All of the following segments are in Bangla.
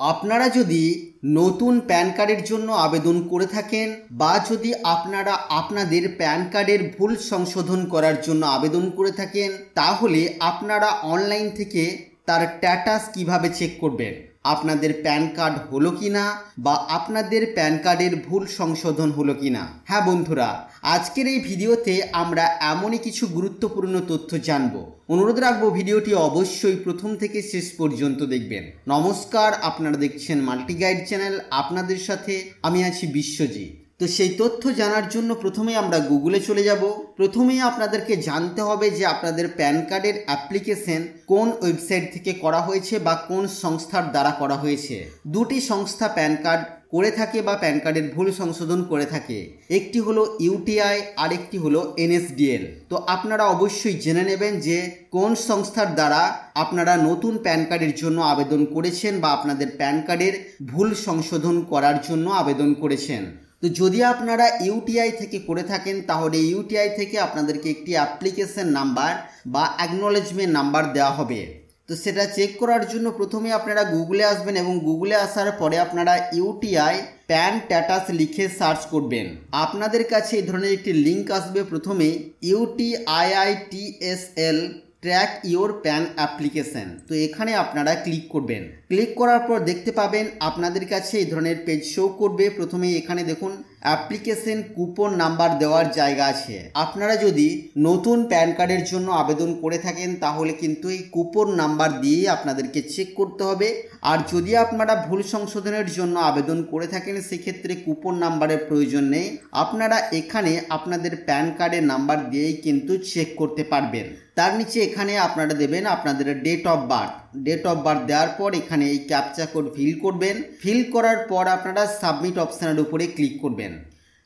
আপনারা যদি নতুন প্যান কার্ডের জন্য আবেদন করে থাকেন বা যদি আপনারা আপনাদের প্যান কার্ডের ভুল সংশোধন করার জন্য আবেদন করে থাকেন, তাহলে আপনারা অনলাইন থেকে তার স্ট্যাটাস কীভাবে চেক করবেন? আপনাদের প্যান কার্ড হলো কি না বা আপনাদের প্যান কার্ডের ভুল সংশোধন হলো কি না হ্যাঁ বন্ধুরা, আজকের এই ভিডিওতে আমরা এমনই কিছু গুরুত্বপূর্ণ তথ্য জানব। অনুরোধ রাখব ভিডিওটি অবশ্যই প্রথম থেকে শেষ পর্যন্ত দেখবেন। নমস্কার, আপনারা দেখছেন মাল্টি গাইড চ্যানেল, আপনাদের সাথে আমি আছি বিশ্বজিৎ। তো সেই তথ্য জানার জন্য প্রথমে আমরা গুগলে চলে যাব। প্রথমেই আপনাদেরকে জানতে হবে যে আপনাদের প্যান কার্ডের অ্যাপ্লিকেশন কোন ওয়েবসাইট থেকে করা হয়েছে বা কোন সংস্থার দ্বারা করা হয়েছে। দুটি সংস্থা প্যান কার্ড করে থাকে বা প্যান কার্ডের ভুল সংশোধন করে থাকে। একটি হলো ইউটিআই আর একটি হলো এনএসডিএল তো আপনারা অবশ্যই জেনে নেবেন যে কোন সংস্থার দ্বারা আপনারা নতুন প্যান কার্ডের জন্য আবেদন করেছেন বা আপনাদের প্যান কার্ডের ভুল সংশোধন করার জন্য আবেদন করেছেন। তো যদি আপনারা ইউটিআই থেকে করে থাকেন, তাহলে ইউটিআই থেকে আপনাদেরকে একটি অ্যাপ্লিকেশন নাম্বার বা অ্যাকনোলেজমেন্ট নাম্বার দেওয়া হবে। তো সেটা চেক করার জন্য প্রথমে আপনারা গুগলে আসবেন এবং গুগলে আসার পরে আপনারা ইউটিআই প্যান স্ট্যাটাস লিখে সার্চ করবেন। আপনাদের কাছে এই ধরনের একটি লিঙ্ক আসবে প্রথমে UTIITSL track your PAN application. তো এখানে আপনারা ক্লিক করবেন। ক্লিক করার পর দেখতে পাবেন আপনাদের কাছে এই ধরনের পেজ শো করবে। প্রথমে এখানে দেখুন অ্যাপ্লিকেশন কুপন নাম্বার দেওয়ার জায়গা আছে। আপনারা যদি নতুন প্যান কার্ডের জন্য আবেদন করে থাকেন, তাহলে কিন্তু এই কুপন নাম্বার দিয়েই আপনাদেরকে চেক করতে হবে। আর যদি আপনারা ভুল সংশোধনের জন্য আবেদন করে থাকেন, সেক্ষেত্রে কুপন নাম্বারের প্রয়োজন নেই। আপনারা এখানে আপনাদের প্যান কার্ডের নাম্বার দিয়েই কিন্তু চেক করতে পারবেন। তার নিচে এখানে আপনারা দেবেন আপনাদের date of birth. Date of birth দেওয়ার পর এখানে এই ক্যাপচা কোড ফিল করবেন। ফিল করার পর আপনারা সাবমিট অপশানের উপরে ক্লিক করবেন।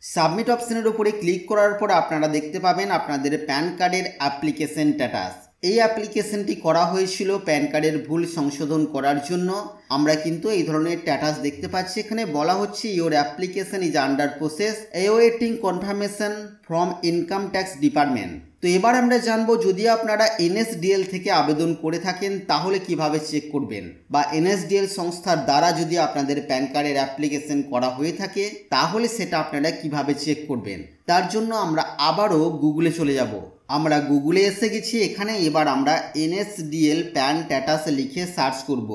সাবমিট অপশানের উপরে ক্লিক করার পর আপনারা দেখতে পাবেন আপনাদের প্যান কার্ডের অ্যাপ্লিকেশন স্ট্যাটাস এই অ্যাপ্লিকেশনটি করা হয়েছিল প্যান কার্ডের ভুল সংশোধন করার জন্য। আমরা কিন্তু এই ধরনের স্ট্যাটাস দেখতে পাচ্ছি। এখানে বলা হচ্ছে your application is under process awaiting confirmation from income tax department তো এবার আমরা জানব, যদি আপনারা এনএসডিএল থেকে আবেদন করে থাকেন, তাহলে কীভাবে চেক করবেন? বা এনএসডিএল সংস্থার দ্বারা যদি আপনাদের প্যান কার্ডের অ্যাপ্লিকেশন করা হয়ে থাকে, তাহলে সেটা আপনারা কীভাবে চেক করবেন? তার জন্য আমরা আবারও গুগলে চলে যাব। আমরা গুগলে এসে গেছি, এখানে এবার আমরা এনএসডিএল প্যান ট্যাটাস লিখে সার্চ করব।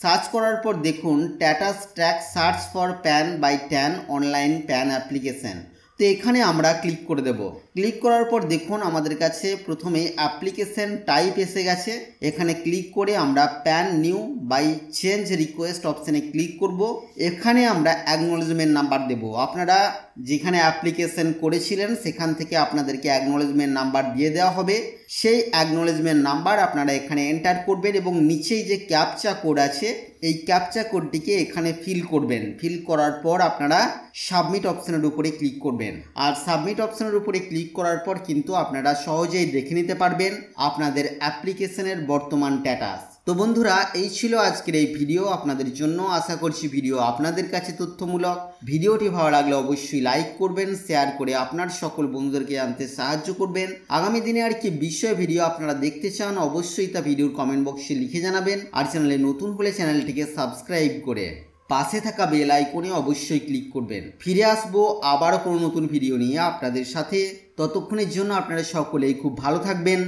সার্চ করার পর দেখুন, status track search for PAN by TAN online PAN application. তো এখানে আমরা ক্লিক করে দেব। ক্লিক করার পর দেখুন, আমাদের কাছে প্রথমে অ্যাপ্লিকেশন টাইপ এসে গেছে। এখানে ক্লিক করে আমরা PAN new by change request অপশানে ক্লিক করব। এখানে আমরা অ্যাকনোলেজমেন্ট নাম্বার দেব। আপনারা যেখানে অ্যাপ্লিকেশন করেছিলেন, সেখান থেকে আপনাদেরকে অ্যাকনোলেজমেন্ট নাম্বার দিয়ে দেওয়া হবে। সেই অ্যাকনোলেজমেন্ট নাম্বার আপনারা এখানে এন্টার করবেন এবং নিচেই যে ক্যাপচা কোড আছে, এই ক্যাপচা কোডটিকে এখানে ফিল করবেন। ফিল করার পর আপনারা সাবমিট অপশানের উপরে ক্লিক করবেন। আর সাবমিট অপশানের উপরে ক্লিক করার পর কিন্তু আপনারা সহজেই দেখে নিতে পারবেন আপনাদের অ্যাপ্লিকেশনের বর্তমান স্ট্যাটাস তো বন্ধুরা, এই ছিল আজকের এই ভিডিও। আপনাদের জন্য আশা করছি ভিডিও আপনাদের কাছে তথ্যমূলক। ভিডিওটি ভালো লাগলে অবশ্যই লাইক করবেন, শেয়ার করে আপনার সকল বন্ধুদেরকে জানতে সাহায্য করবেন। আগামী দিনে আর কি বিষয় ভিডিও আপনারা দেখতে চান, অবশ্যই তা ভিডিওর কমেন্ট বক্সে লিখে জানাবেন। আর চ্যানেলে নতুন হলে চ্যানেলটিকে সাবস্ক্রাইব করে পাশে থাকা বেল আইকনে অবশ্যই ক্লিক করবেন। ফিরে আসব আবারও কোনো নতুন ভিডিও নিয়ে আপনাদের সাথে। ততক্ষণের জন্য আপনারা সকলেই খুব ভালো থাকবেন,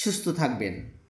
সুস্থ থাকবেন।